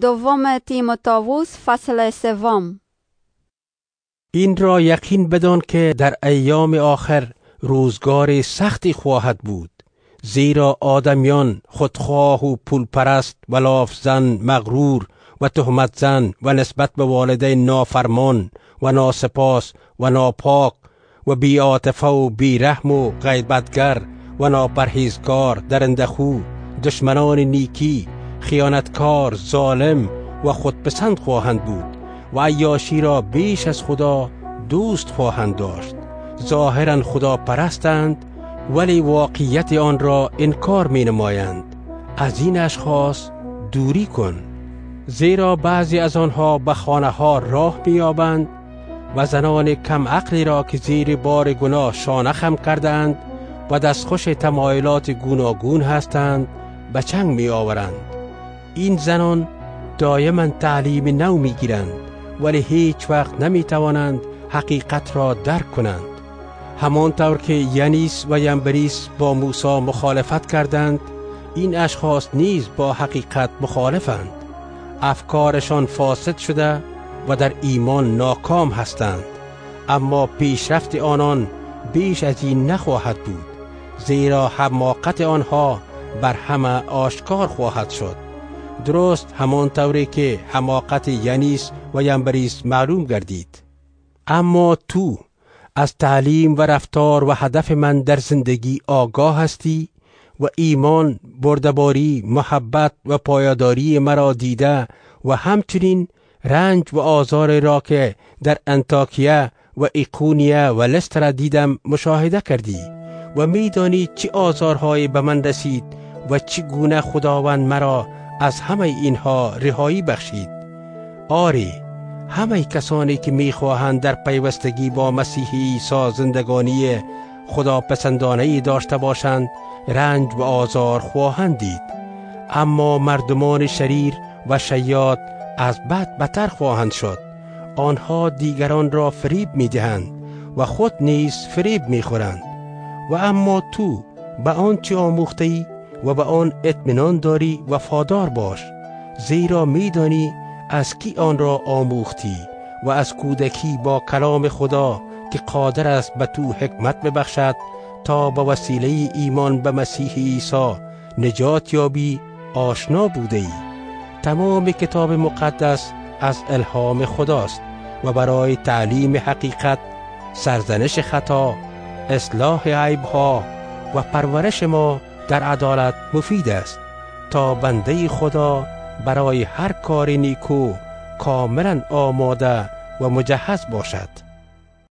دوم تیموتائوس فصل سوم. این را یقین بدان که در ایام آخر روزگار سختی خواهد بود زیرا آدمیان خودخواه و پرست و لافزن مغرور و تهمت زن و نسبت به والدین نافرمان و ناسپاس و ناپاک و بیاتفه و بیرحم و غیبتگر و ناپرهیزکار درندخو دشمنان نیکی خیانتکار ظالم و خودپسند خواهند بود و عیاشی را بیش از خدا دوست خواهند داشت. ظاهرا خدا پرستند ولی واقعیت آن را انکار می نمایند از این اشخاص دوری کن. زیرا بعضی از آنها به خانه ها راه مییابند و زنان کم عقلی را که زیر بار گناه شانه خم کردند و دستخوش تمایلات گوناگون هستند به چنگ می آورند این زنان دائما تعلیم نو می گیرند ولی هیچ وقت نمی توانند حقیقت را درک کنند. همانطور که ینیس و ینبریس با موسی مخالفت کردند این اشخاص نیز با حقیقت مخالفند. افکارشان فاسد شده و در ایمان ناکام هستند. اما پیشرفت آنان بیش از این نخواهد بود زیرا حماقت آنها بر همه آشکار خواهد شد. درست همان طوری که حماقت ینیس و ینبریس معلوم گردید. اما تو از تعلیم و رفتار و هدف من در زندگی آگاه هستی و ایمان بردباری محبت و پایداری مرا دیده و همچنین رنج و آزار را که در انتاکیه و ایقونیه و لستر دیدم مشاهده کردی و میدانی چه آزارهایی به من رسید و چگونه خداوند مرا از همه اینها رهایی بخشید. آری همه کسانی که می‌خواهند در پیوستگی با مسیح عیسی زندگانی خدا پسندانه داشته باشند رنج و آزار خواهند دید اما مردمان شریر و شیاد از بد بتر خواهند شد. آنها دیگران را فریب می‌دهند و خود نیز فریب می‌خورند. و اما تو به آنچه آموخته ای و به آن اطمینان داری وفادار باش. زیرا میدانی از کی آن را آموختی و از کودکی با کلام خدا که قادر است به تو حکمت ببخشد تا به وسیله ایمان به مسیح عیسی نجات یابی آشنا بوده ای. تمام کتاب مقدس از الهام خداست و برای تعلیم حقیقت سرزنش خطا اصلاح عیبها و پرورش ما در عدالت مفید است تا بنده خدا برای هر کار نیکو کاملا آماده و مجهز باشد.